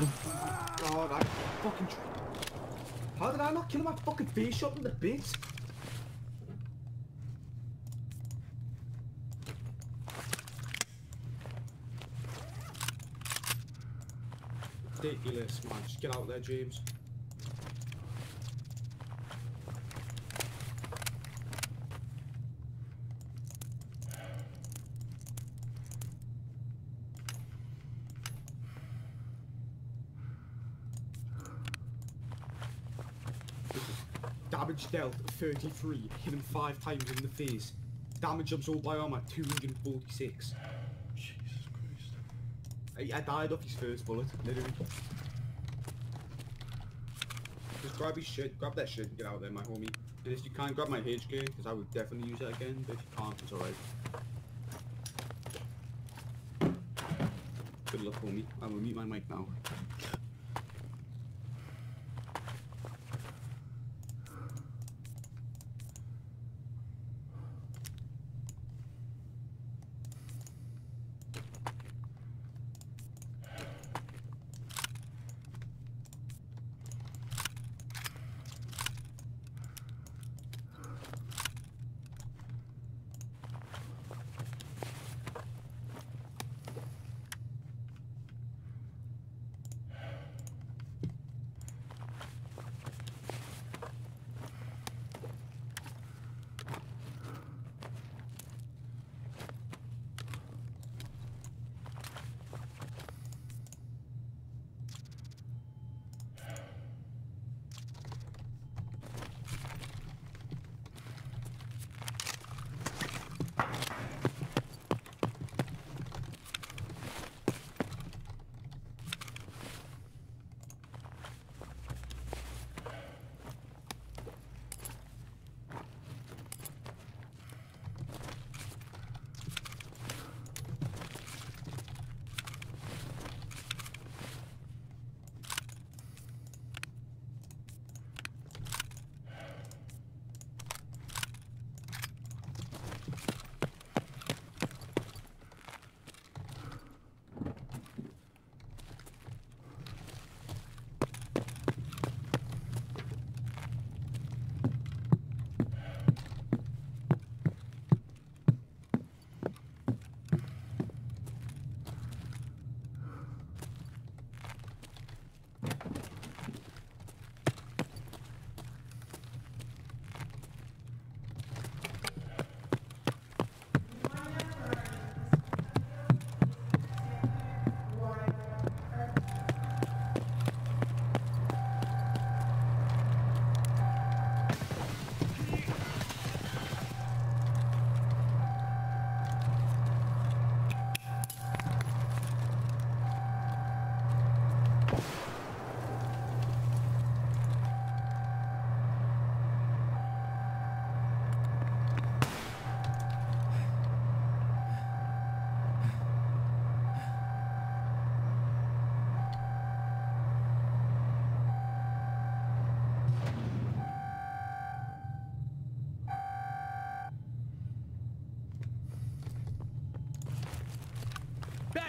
fucking. Tr- How did I not kill him? I fucking face shot in the bits. Ridiculous, man. Just get out there, James. Damage dealt 33, hit him 5 times in the face. Damage absorbed by armor 246. Jesus Christ. I, I died off his first bullet, literally. Just grab his shit, grab that shit and get out of there, my homie. If you can't grab my HK, because I would definitely use it again, but if you can't, it's alright. Good luck, homie. I will mute my mic now.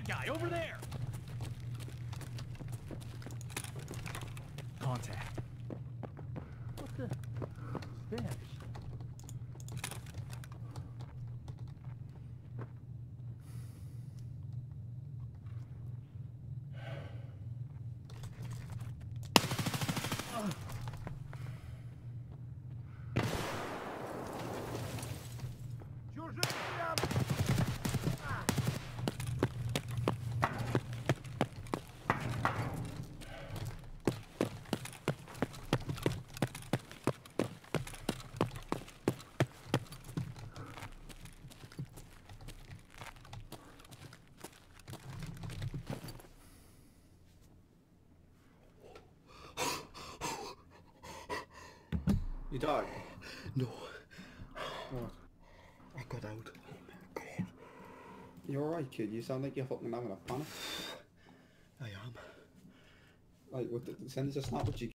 Bad guy, over there! Contact. What the? Spanish. You died? No, What? I got out. You're alright, kid? You sound like you're fucking having a panic. I am. Like, what, the- send us a snap with you